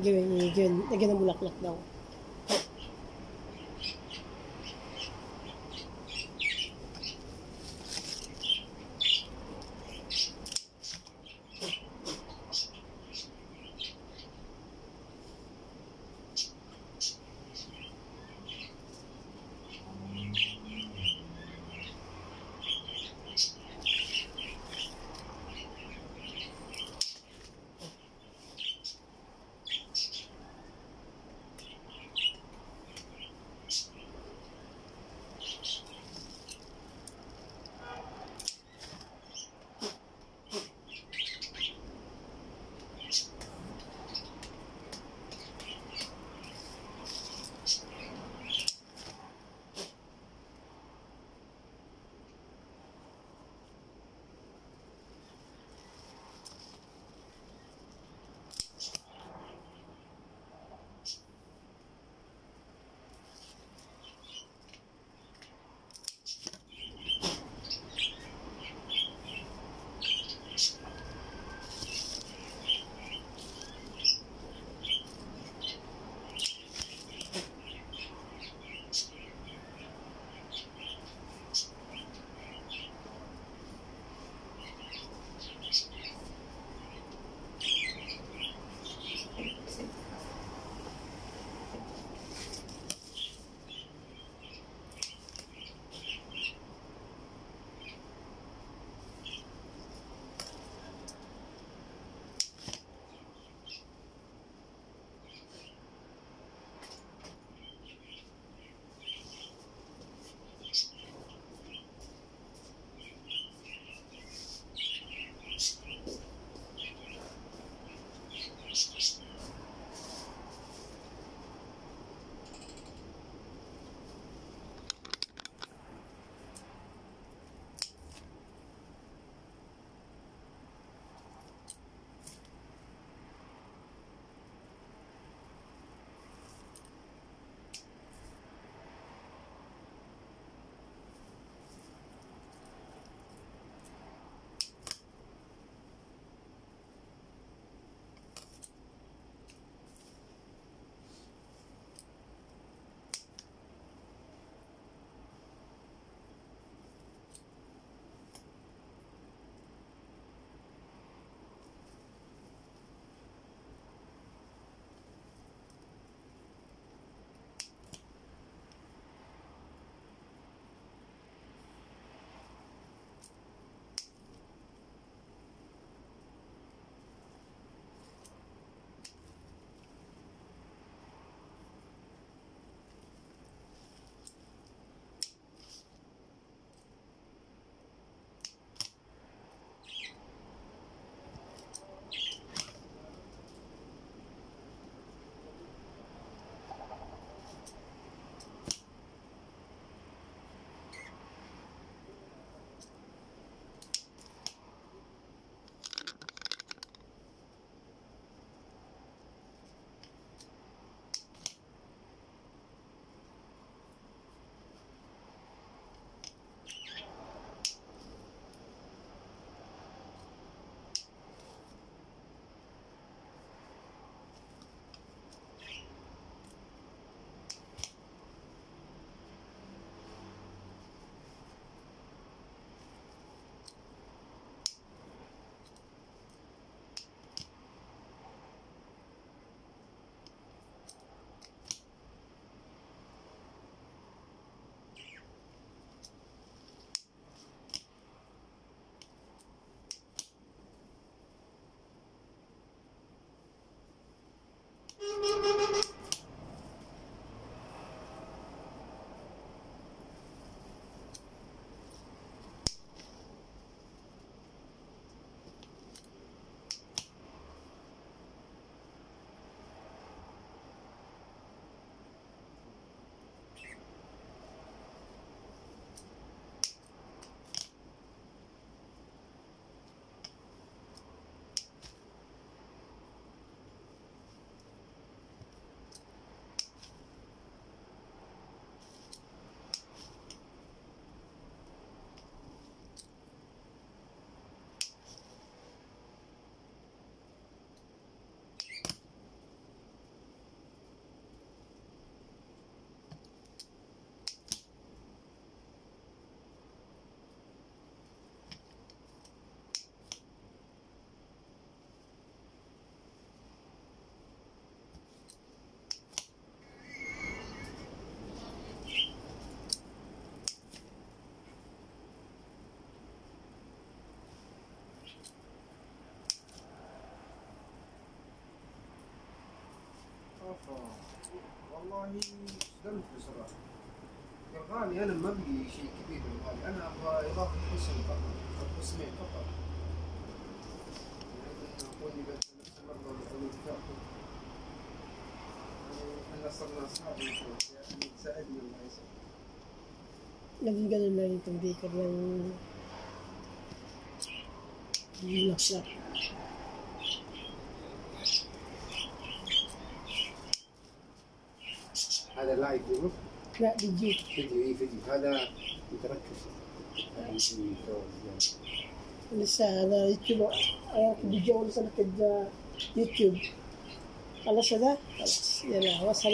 Gawin, yun. Lagyan ng bulaklak daw. مصطفى والله اشتغلت بصراحة. الغالي أنا ما أبغي شيء كبير الغالي. أنا أبغى إضافة قسم فقط أو قسمين فقط. يعني بس نفس المبلغ اللي يعني إحنا صرنا أصحاب يعني تساعدني الله يسعدك Naging ganun na yung computer ng bulaklak. هذا لايف يقول Na, video. فيديو اي فيديو. هذا متركز. هذا يسمي فوز Lisa, na YouTube. Ayan, video ko sa